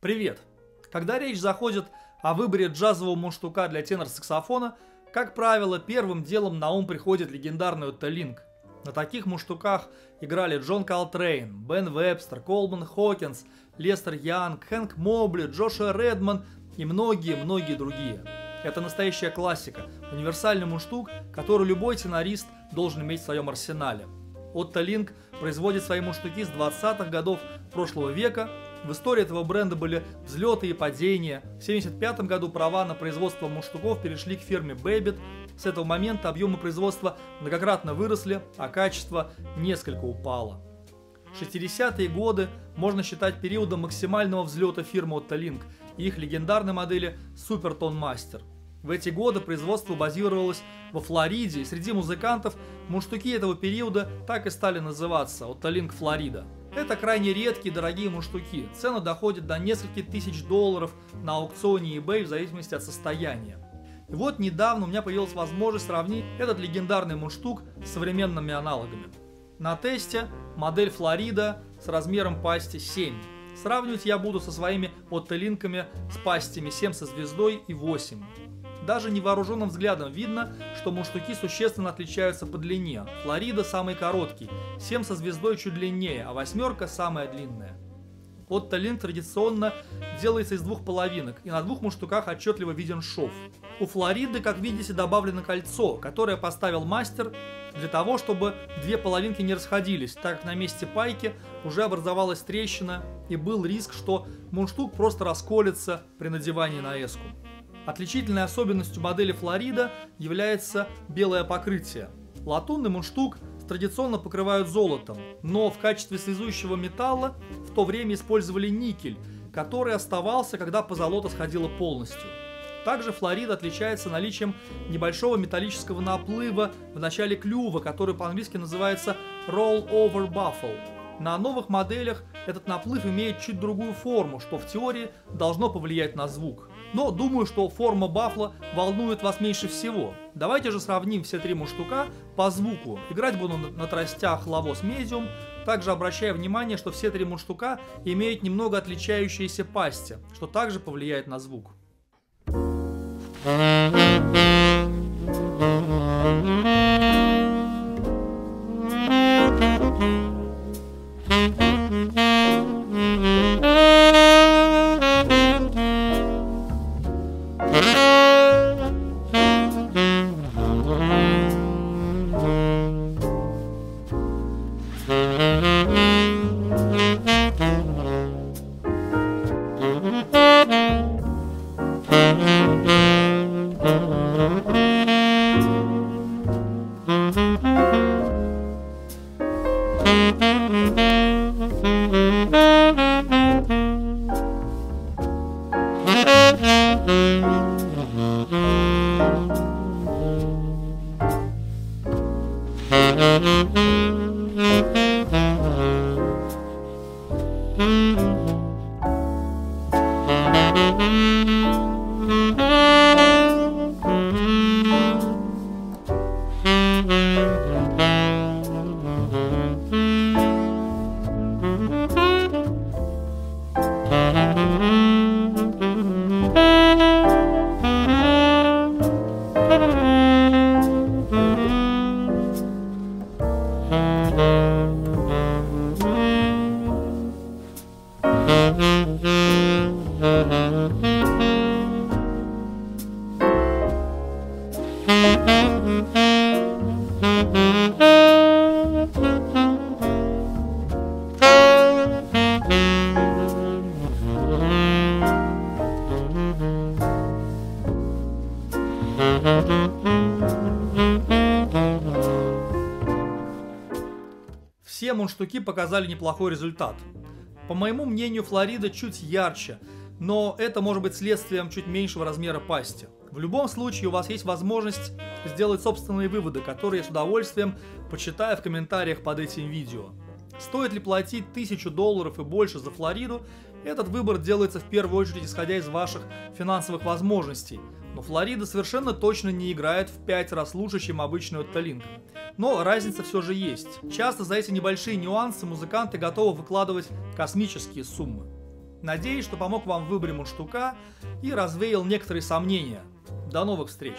Привет! Когда речь заходит о выборе джазового мундштука для тенор-саксофона, как правило, первым делом на ум приходит легендарный Отто. На таких мундштуках играли Джон Калтрейн, Бен Вебстер, Колман Хокинс, Лестер Янг, Хэнк Мобли, Джошуа Редман и многие-многие другие. Это настоящая классика, универсальный мундштук, который любой тенорист должен иметь в своем арсенале. Отто Линк производит свои мундштуки с 20-х годов прошлого века. В истории этого бренда были взлеты и падения. В 1975 году права на производство мундштуков перешли к фирме Babbitt. С этого момента объемы производства многократно выросли, а качество несколько упало. 60-е годы можно считать периодом максимального взлета фирмы Otto Link и их легендарной модели Supertone Master. В эти годы производство базировалось во Флориде, и среди музыкантов мундштуки этого периода так и стали называться Otto Link Флорида. Это крайне редкие дорогие мундштуки. Цены доходят до нескольких тысяч долларов на аукционе eBay в зависимости от состояния. И вот недавно у меня появилась возможность сравнить этот легендарный мундштук с современными аналогами. На тесте модель Флорида с размером пасти 7. Сравнивать я буду со своими оттелинками с пастями 7 со звездой и 8. Даже невооруженным взглядом видно, что мундштуки существенно отличаются по длине. Флорида самый короткий, 7 со звездой чуть длиннее, а восьмерка самая длинная. Отто Линк традиционно делается из двух половинок, и на двух мундштуках отчетливо виден шов. У Флориды, как видите, добавлено кольцо, которое поставил мастер для того, чтобы две половинки не расходились, так как на месте пайки уже образовалась трещина и был риск, что мундштук просто расколется при надевании на эску. Отличительной особенностью модели Флорида является белое покрытие. Латунный мундштук традиционно покрывают золотом, но в качестве связующего металла в то время использовали никель, который оставался, когда позолота сходила полностью. Также Флорида отличается наличием небольшого металлического наплыва в начале клюва, который по-английски называется roll-over buffle. На новых моделях этот наплыв имеет чуть другую форму, что в теории должно повлиять на звук. Но думаю, что форма бафла волнует вас меньше всего. Давайте же сравним все три мундштука по звуку. Играть буду на тростях Lavos Medium, также обращая внимание, что все три мундштука имеют немного отличающиеся пасти, что также повлияет на звук. Mm-hmm. Все мундштуки показали неплохой результат. По моему мнению, Флорида чуть ярче, но это может быть следствием чуть меньшего размера пасти. В любом случае у вас есть возможность сделать собственные выводы, которые я с удовольствием почитаю в комментариях под этим видео. Стоит ли платить 1000 долларов и больше за Флориду, этот выбор делается в первую очередь исходя из ваших финансовых возможностей – но Флорида совершенно точно не играет в 5 раз лучше, чем обычный Отталинк. Но разница все же есть. Часто за эти небольшие нюансы музыканты готовы выкладывать космические суммы. Надеюсь, что помог вам в выборе мундштука и развеял некоторые сомнения. До новых встреч!